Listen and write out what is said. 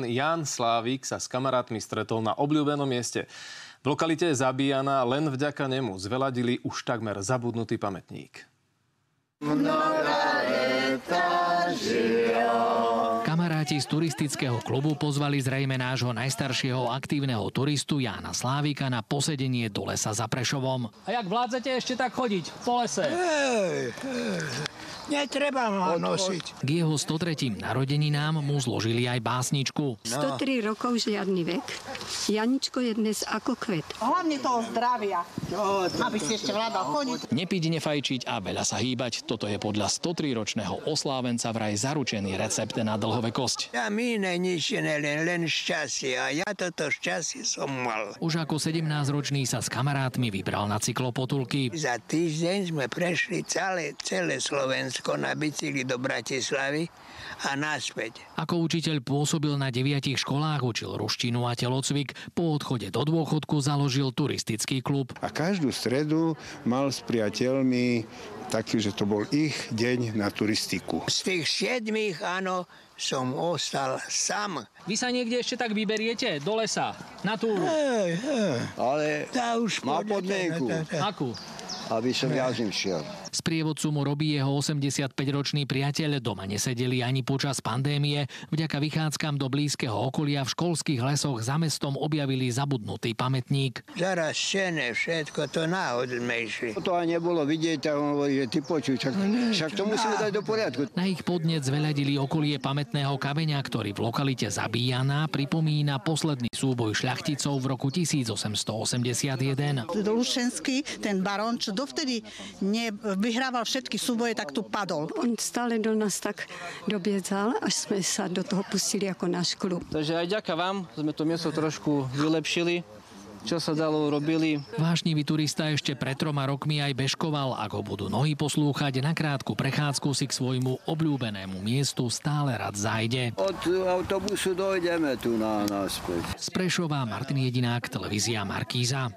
Jan Slávik sa s kamarátmi stretol na obľúbenom mieste. V lokalite je zabíjana, len vďaka nemu zveladili už takmer zabudnutý pamätník. Kamaráti z turistického klubu pozvali zrejme nášho najstaršieho aktívneho turistu Jána Slávika na posedenie do lesa za Prešovom. A jak vládzete ešte tak chodiť po lese? Hej, hej. Netreba ma nosiť. K jeho 103. narodeninám mu zložili aj básničku. 103 rokov žiadny vek. Janičko je dnes ako kvet. Hlavne toho zdravia, aby si ešte vládal chodiť. Nepiť, nefajčiť a veľa sa hýbať. Toto je podľa 103-ročného oslávenca vraj zaručený recept na dlhovekosť. Ja mi nič ne, len, len šťastie a ja toto šťastie som mal. Už ako 17-ročný sa s kamarátmi vybral na cyklopotulky. Za týždeň sme prešli celé, celé Slovensko na bicykli do Bratislavy a naspäť. Ako učiteľ pôsobil na deviatich školách, učil ruštinu a telocvik. Po odchode do dôchodku založil turistický klub. A každú stredu mal s priateľmi taký, že to bol ich deň na turistiku. Z tých siedmých, áno, som ostal sám. Vy sa niekde ešte tak vyberiete do lesa, na túru. Hej, hej. Ale Tá už má podmienku. Akú? aby som ja s ním šiel. Sprievodcu mu robí jeho 85-ročný priateľ. Doma nesedeli ani počas pandémie. Vďaka vychádzkam do blízkeho okolia v školských lesoch za mestom objavili zabudnutý pamätník. Zarastené všetko, to išli. To aj nebolo vidieť, tak on hovorí, že ty počuj, však, však to musíme dať do poriadku. Na ich podnet zveľadili okolie pamätného kameňa, ktorý v lokalite Zabíjaná pripomína posledný súboj šľachticov v roku 1881. Lušenský, ten barón, čo dovtedy ne, vyhrával všetky súboje, tak tu padol. On stále do nás tak dobiedzal, až sme sa do toho pustili ako náš klub. Takže aj ďaká vám sme to miesto trošku vylepšili. Čo sa dalo, robili. Vášnivý turista ešte pred troma rokmi aj bežkoval. Ak ho budú nohy poslúchať, na krátku prechádzku si k svojmu obľúbenému miestu stále rád zajde. Od autobusu dojdeme tu na naspäť. Z Prešova Martin Jedinák, televízia Markíza.